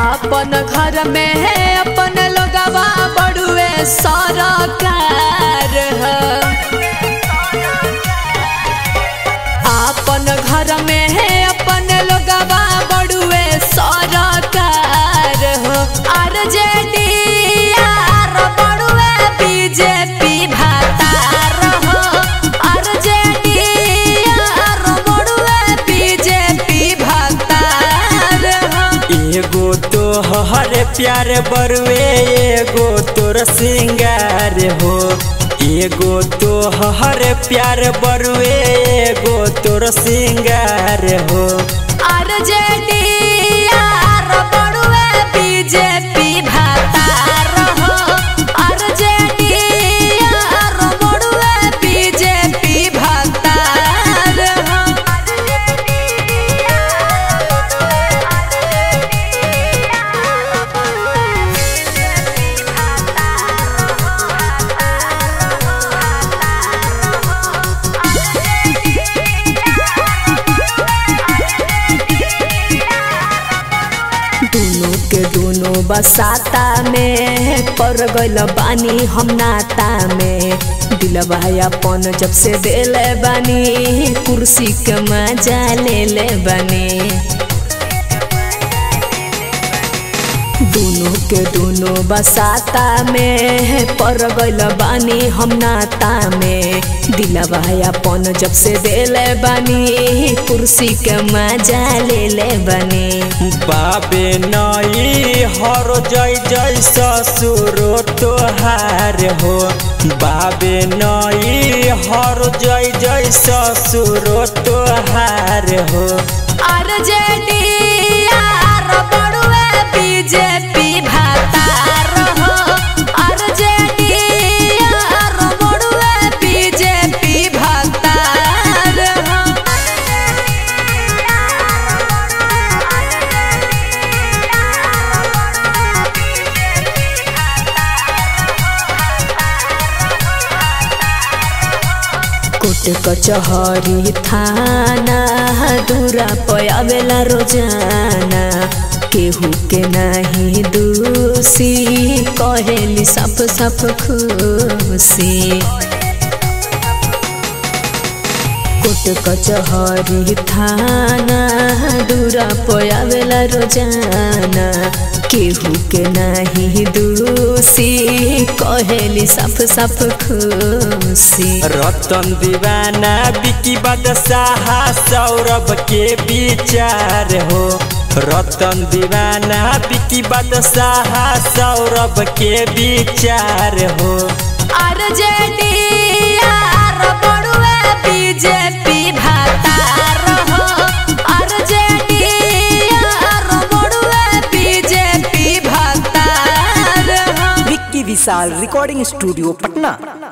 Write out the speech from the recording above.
अपन घर में है अपन लोगवा बड़ुए सरकार है हर प्यार बरुए, एगो तोर सिंगार हो। एगो तो हर प्यार बरुए, एगो तोर सिंगार हो। आरजेडी आर बसाता में, पर गल बानी हम नाता में। दिल अपन जब से दिल बानी, कुर्सी के मज़ा ले ले बानी। दोनों के दोनों बसाता में पर बानी हम नाता में। दिलवा अपन जब से देले बानी कुर्सी के मज़ा ले ले बानी। बाबे नई हर जय जय ससुरो तोहार हो। बाबे नई हर जय जय ससुरो तोहार हो। आरजेडी आर कोट कचहरी थाना दूरा पयावेला रोज़ाना। केहू के नहीं दूसी कहेली सप सप खुशी। कोट कचहरी थाना दूरा पयावेला रोज़ाना। केहू के नाही दूसी कहेली सफ सफ खुशी। रतन दीवाना बिकी बादशाह सौरभ के विचार हो। रतन दीवाना बिकी बादशाह सौरभ के विचार हो। R Vishal recording studio Patna.